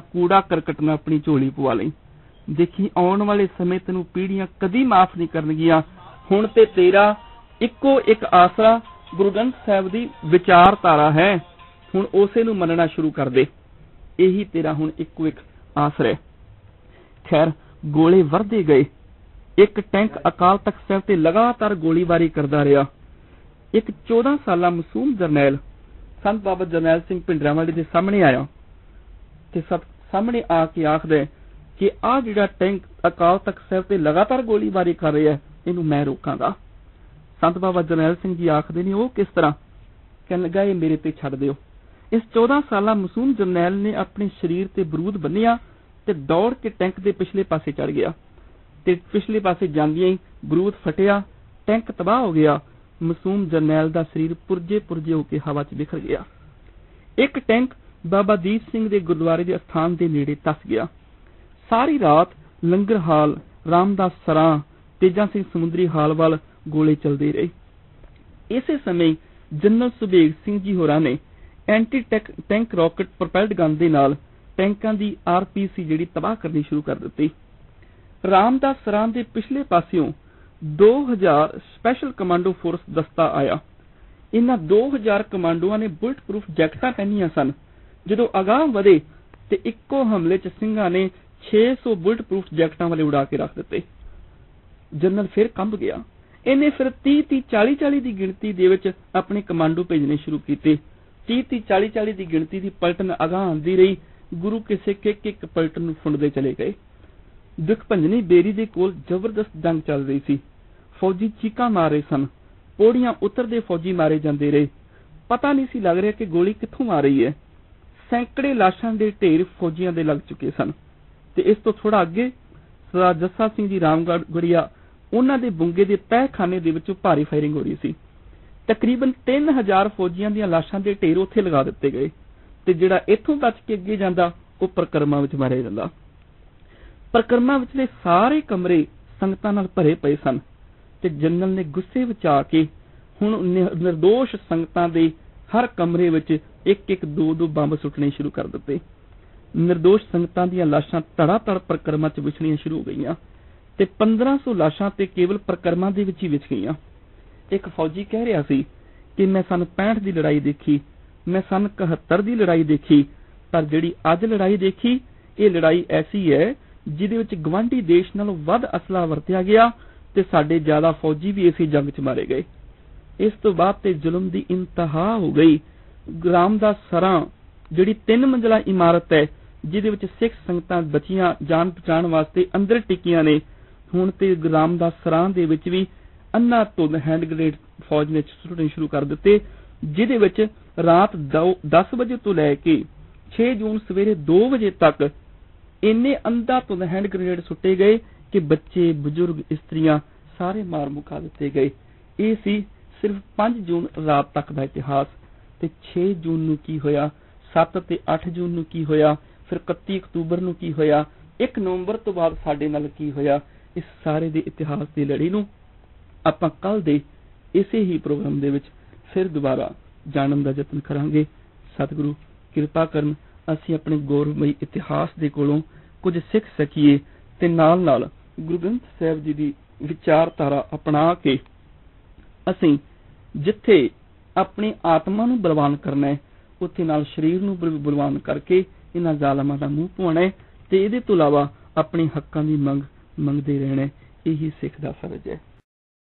ਕੂੜਾ ਕਰਕਟ ਨਾ ਆਪਣੀ ਝੋਲੀ ਪਵਾ ਲਈ। ਦੇਖੀ, ਆਉਣ ਵਾਲੇ ਸਮੇਂ ਤੈਨੂੰ ਪੀੜ੍ਹੀਆਂ ਕਦੀ ਮਾਫ ਨਹੀਂ ਕਰਨਗੀਆਂ। ਹੁਣ ਤੇ ਤੇਰਾ ਇੱਕੋ ਇੱਕ ਆਸਰਾ ਗੁਰੂ ਗ੍ਰੰਥ ਸਾਹਿਬ ਦੀ ਵਿਚਾਰਧਾਰਾ ਹੈ। ਹੁਣ ਉਸੇ ਨੂੰ ਮੰਨਣਾ ਸ਼ੁਰੂ ਕਰ ਦੇ। ਇਹੀ ਤੇਰਾ ਹੁਣ ਇੱਕੋ ਇੱਕ ਆਸਰਾ ਹੈ। ਖੈਰ, ਗੋਲੇ ਵਰਦੇ ਗਏ। ਇੱਕ ਟੈਂਕ ਅਕਾਲ ਤਖਤ ਸਾਹਿਬ ਤੇ ਲਗਾਤਾਰ ਗੋਲੀਬਾਰੀ ਕਰਦਾ ਰਿਹਾ। ਇੱਕ 14 ਸਾਲਾ ਮਾਸੂਮ ਜਰਨੈਲ, ਸੰਤ ਬਾਬਾ ਜਰਨੈਲ ਸਿੰਘ ਪਿੰਡਰਾਵਾਲੀ ਦੇ ਸਾਹਮਣੇ ਆਇਆ। ਤੇ ਸਭ ਸਾਹਮਣੇ ਆ ਕੇ ਆਖਦਾ ਕਿ ਆ ਜਿਹੜਾ ਟੈਂਕ ਅਕਾਲ ਤਖਤ ਸਾਹਿਬ ਤੇ ਲਗਾਤਾਰ ਗੋਲੀਬਾਰੀ ਕਰ ਰਿਹਾ ਇਹਨੂੰ ਮੈਂ ਰੋਕਾਂਗਾ। ਸੰਤ ਬਾਬਾ ਜਰਨੈਲ ਸਿੰਘ ਜੀ ਆਖਦੇ ਨੇ, ਉਹ ਕਿਸ ਤਰ੍ਹਾਂ? ਕਹਿਣ ਲੱਗਾ, ਇਹ ਮੇਰੇ ਤੇ ਛੱਡ ਦਿਓ। ਇਸ 14 ਸਾਲਾ ਮਾਸੂਮ ਜਰਨੈਲ ਨੇ ਆਪਣੇ ਸਰੀਰ ਤੇ ਬਰੂਦ ਬੰਨਿਆ ਤੇ ਦੌੜ ਕੇ ਟੈਂਕ ਦੇ ਪਿਛਲੇ ਪਾਸੇ ਚੜ ਗਿਆ। ਤੇ ਪਿਛਲੇ ਪਾਸੇ ਜਾਂਦਿਆਂ ਹੀ ਬਰੂਦ ਫਟਿਆ, ਟੈਂਕ ਤਬਾਹ ਹੋ ਗਿਆ। ਮਾਸੂਮ ਜਰਨੈਲ ਦਾ ਸਰੀਰ ਪੁਰਜੇ ਪੁਰਜੇ ਹੋ ਕੇ ਹਵਾ 'ਚ ਬਿਖਰ ਗਿਆ। ਇੱਕ ਟੈਂਕ ਬਾਬਾ ਦੀਪ ਸਿੰਘ ਦੇ ਗੁਰਦੁਆਰੇ ਦੇ ਸਥਾਨ ਦੇ ਨੇੜੇ ਤਸ ਗਿਆ। ਸਾਰੀ ਰਾਤ ਲੰਗਰ ਹਾਲ, ਰਾਮਦਾਸ ਸਰਾਂ, ਤੇਜਾ ਸਿੰਘ ਸਮੁੰਦਰੀ ਹਾਲ ਵੱਲ ਗੋਲੇ ਚੱਲਦੇ ਰਹੇ। ਇਸੇ ਸਮੇਂ ਜਨਰਲ ਸੁਬੇਗ ਸਿੰਘ ਜੀ ਹੋਰਾਂ ਨੇ anti tank rocket propelled gun ਦੇ ਨਾਲ ਟੈਂਕਾਂ ਦੀ ਆਰਪੀਸੀ ਜਿਹੜੀ ਤਬਾਹ ਕਰਨੀ ਸ਼ੁਰੂ ਕਰ ਦਿੱਤੀ। ਰਾਮਦਾਸ ਸਰਾਂ ਦੇ ਪਿਛਲੇ ਪਾਸਿਓਂ 2000 ਸਪੈਸ਼ਲ ਕਮਾਂਡੋ ਫੋਰਸ ਦਸਤਾ ਆਇਆ। ਇਹਨਾਂ 2000 ਕਮਾਂਡੋਆਂ ਨੇ ਬੁਲਟ ਪ੍ਰੂਫ ਜੈਕਟਾਂ ਪਹਿਨੀਆਂ ਸਨ ਜਦੋਂ ਅਗਾਹ ਵਧੇ ਤੇ ਇੱਕੋ ਹਮਲੇ 'ਚ ਸਿੰਘਾਂ ਨੇ 600 ਬੁਲਟ ਪ੍ਰੂਫ ਜੈਕਟਾਂ ਵਾਲੇ ਉਡਾ ਕੇ ਰੱਖ ਦਿੱਤੇ। ਜਨਰਲ ਫਿਰ ਕੰਬ ਗਿਆ। ਇਹਨੇ ਫਿਰ 30 30 40 40 ਦੀ ਗਿਣਤੀ ਦੇ ਵਿੱਚ ਆਪਣੇ ਕਮਾਂਡੋ ਭੇਜਣੇ ਸ਼ੁਰੂ ਕੀਤੇ। 30 30 40 40 ਦੀ ਗਿਣਤੀ ਦੀ ਪਲਟਨ ਅਗਾਹ ਆਂਦੀ ਰਹੀ। ਗੁਰੂ ਕਿਸੇ ਕਿੱਕ ਇੱਕ ਪਲਟਨ ਨੂੰ ਫੁੰਡਦੇ ਚਲੇ ਗਏ। ਦੁਖ ਭੰਜਨੀ ਬੇਰੀ ਦੇ ਕੋਲ ਜ਼ਬਰਦਸਤ ਜੰਗ ਚੱਲ ਰਹੀ ਸੀ। ਫੌਜੀ ਚੀਕਾਂ ਮਾਰ ਰਹੇ ਸਨ। ਪੌੜੀਆਂ ਉਤਰਦੇ ਫੌਜੀ ਮਾਰੇ ਜਾਂਦੇ ਰਹੇ। ਪਤਾ ਨਹੀਂ ਸੀ ਲੱਗ ਰਿਹਾ ਕਿ ਗੋਲੀ ਕਿੱਥੋਂ ਆ ਰਹੀ ਹੈ। ਸੈਂਕੜੇ ਲਾਸ਼ਾਂ ਦੇ ਢੇਰ ਫੌਜੀਆਂ ਦੇ ਲੱਗ ਚੁੱਕੇ ਸਨ। ਤੇ ਇਸ ਤੋਂ ਥੋੜਾ ਅੱਗੇ ਸਰਦਾਰ ਜੱਸਾ ਸਿੰਘ ਜੀ ਰਾਮਗੜ੍ਹ ਉਹਨਾਂ ਦੇ ਬੁੰਗੇ ਦੇ ਤਹਿਖਾਨੇ ਦੇ ਵਿੱਚੋਂ ਭਾਰੀ ਫਾਇਰਿੰਗ ਹੋ ਰਹੀ ਸੀ। ਤਕਰੀਬਨ 3000 ਫੌਜੀਆਂ ਦੀਆਂ ਲਾਸ਼ਾਂ ਦੇ ਢੇਰ ਉੱਥੇ ਲਗਾ ਦਿੱਤੇ ਗਏ ਤੇ ਜਿਹੜਾ ਇੱਥੋਂ ਬਚ ਕੇ ਅੱਗੇ ਜਾਂਦਾ, ਉਹ ਪ੍ਰਕਰਮਾਂ ਵਿੱਚ ਮਾਰਿਆ ਜਾਂਦਾ। ਪ੍ਰਕਰਮਾਂ ਵਿਚਲੇ ਸਾਰੇ ਕਮਰੇ ਸੰਗਤਾਂ ਨਾਲ ਭਰੇ ਪਏ ਸਨ ਤੇ ਜਨਰਲ ਨੇ ਗੁੱਸੇ ਵਿੱਚ ਆ ਕੇ ਹੁਣ ਨਿਰਦੋਸ਼ ਸੰਗਤਾਂ ਦੇ ਹਰ ਕਮਰੇ ਵਿੱਚ ਇੱਕ ਇੱਕ ਦੋ ਦੋ ਬੰਬ ਸੁੱਟਣੇ ਸ਼ੁਰੂ ਕਰ ਦਿੱਤੇ। નિર્ਦੋਸ਼ ਸੰਗਤਾਂ ਦੀਆਂ ਲਾਸ਼ਾਂ ਧੜਾ ਧੜ ਪ੍ਰਕਰਮਾਂ 'ਚ ਵਿਛਣੀਆਂ ਸ਼ੁਰੂ ਹੋ ਗਈਆਂ ਤੇ 1500 ਲਾਸ਼ਾਂ ਤੇ ਕੇਵਲ ਪ੍ਰਕਰਮਾਂ ਦੇ ਵਿੱਚ ਹੀ ਵਿਛ ਗਈਆਂ। ਇੱਕ ਫੌਜੀ ਕਹਿ ਰਿਹਾ ਸੀ ਕਿ ਮੈਂ ਸਨ 65 ਦੀ ਲੜਾਈ ਦੇਖੀ, ਮੈਂ ਸਨ 71 ਦੀ ਲੜਾਈ ਦੇਖੀ, ਪਰ ਜਿਹੜੀ ਅੱਜ ਲੜਾਈ ਦੇਖੀ, ਇਹ ਲੜਾਈ ਐਸੀ ਹੈ ਜਿਹਦੇ ਵਿੱਚ ਗਵਾਂਢੀ ਦੇਸ਼ ਨਾਲੋਂ ਵੱਧ ਅਸਲਾ ਵਰਤਿਆ ਗਿਆ ਤੇ ਸਾਡੇ ਜ਼ਿਆਦਾ ਫੌਜੀ ਵੀ ਇਸੇ ਜੰਗ 'ਚ ਮਾਰੇ ਗਏ। ਇਸ ਤੋਂ ਬਾਅਦ ਤੇ ਜ਼ੁਲਮ ਦੀ ਇੰਤਹਾ ਹੋ ਗਈ। ਗ੍ਰਾਮ ਦਾ ਸਰਾਂ, ਜਿਹੜੀ ਤਿੰਨ ਮੰਜ਼ਲਾ ਇਮਾਰਤ ਹੈ, ਜਿਹਦੇ ਵਿੱਚ ਸਿੱਖ ਸੰਗਤਾਂ ਬਚੀਆਂ ਜਾਨ ਬਚਾਉਣ ਵਾਸਤੇ ਅੰਦਰ ਟਿਕੀਆਂ ਨੇ, ਹੁਣ ਤੇ ਗ੍ਰਾਮ ਦਾ ਸਰਾਂ ਦੇ ਵਿੱਚ ਵੀ ਅੰਨਾ ਧੁੰਦ ਹੈਂਡ ਗ੍ਰੇਨੇਡ ਫੌਜ ਨੇ ਸੁੱਟਣੇ ਸ਼ੁਰੂ ਕਰ ਦਿੱਤੇ, ਜਿਹਦੇ ਵਿੱਚ ਰਾਤ 10 ਵਜੇ ਤੋਂ ਲੈ ਕੇ 6 ਜੂਨ ਸਵੇਰੇ 2 ਵਜੇ ਤੱਕ ਇੰਨੇ ਅੰਧਾ ਧੁੰਦ ਹੈਂਡ ਗ੍ਰੇਨੇਡ ਸੁੱਟੇ ਗਏ ਕਿ ਬੱਚੇ, ਬਜ਼ੁਰਗ, ਇਸਤਰੀਆਂ ਸਾਰੇ ਮਾਰ ਮੁਕਾ ਦਿੱਤੇ ਗਏ। ਇਹ ਸੀ ਸਿਰਫ 5 ਜੂਨ ਰਾਤ ਤੱਕ ਦਾ ਇਤਿਹਾਸ ਤੇ 6 ਜੂਨ ਨੂੰ ਕੀ ਹੋਇਆ 7 ਤੇ 8 ਜੂਨ ਨੂੰ ਕੀ ਹੋਇਆ, ਫਿਰ 31 ਅਕਤੂਬਰ ਨੂੰ ਕੀ ਹੋਇਆ 1 ਨਵੰਬਰ ਤੋਂ ਬਾਅਦ ਸਾਡੇ ਨਾਲ ਕੀ ਹੋਇਆ, ਇਸ ਸਾਰੇ ਦੇ ਇਤਿਹਾਸ ਦੀ ਲੜੀ ਨੂੰ ਆਪਾਂ ਕੱਲ ਦੇ ਇਸੇ ਹੀ ਪ੍ਰੋਗਰਾਮ ਦੇ ਵਿੱਚ ਫਿਰ ਦੁਬਾਰਾ ਜਾਣਨ ਦਾ ਯਤਨ ਕਰਾਂਗੇ। ਸਤਿਗੁਰੂ, ਕਿਰਪਾ ਕਰਨ ਅਸੀਂ ਆਪਣੇ ਗੌਰਵਮਈ ਇਤਿਹਾਸ ਦੇ ਕੋਲੋਂ ਕੁਝ ਸਿੱਖ ਸਕੀਏ ਤੇ ਨਾਲ ਨਾਲ ਗੁਰੂ ਗ੍ਰੰਥ ਸਾਹਿਬ ਜੀ ਦੀ ਵਿਚਾਰਧਾਰਾ ਅਪਣਾ ਕੇ ਅਸੀਂ ਜਿੱਥੇ ਆਪਣੀ ਆਤਮਾ ਨੂੰ ਬਲਵਾਨ ਕਰਨਾ ਹੈ, ਉੱਥੇ ਨਾਲ ਸਰੀਰ ਨੂੰ ਬਲਵਾਨ ਕਰਕੇ ਇਹਨਾਂ ਜ਼ਾਲਮਾਂ ਦਾ ਮੂੰਹ ਪਵਾਉਣਾ ਹੈ ਤੇ ਇਹਦੇ ਤੋਂ ਇਲਾਵਾ ਆਪਣੇ ਹੱਕਾਂ ਦੀ ਮੰਗ, ਮੰਗਦੇ ਰਹਿਣਾ ਇਹੀ ਸਿੱਖ ਦਾ ਫਰਜ਼ ਹੈ।